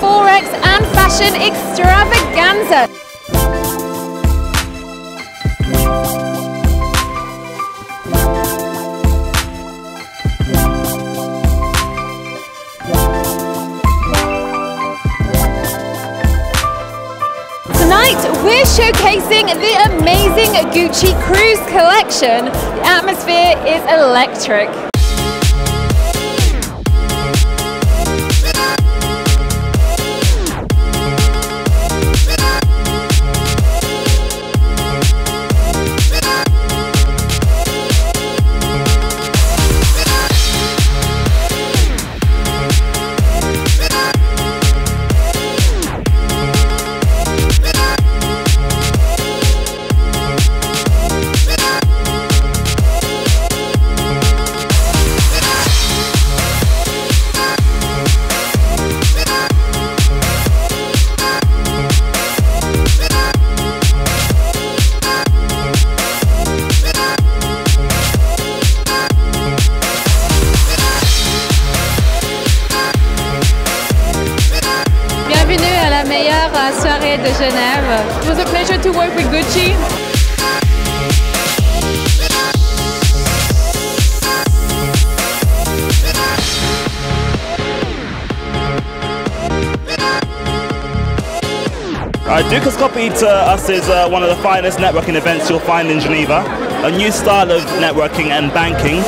Forex and Fashion Extravaganza. Tonight, we're showcasing the amazing Gucci Cruise collection. The atmosphere is electric. Meilleure euh, soirée de Genève. It was a pleasure to work with Gucci. Uh, Dukascopy to us is uh, one of the finest networking events you'll find in Geneva. A new style of networking and banking.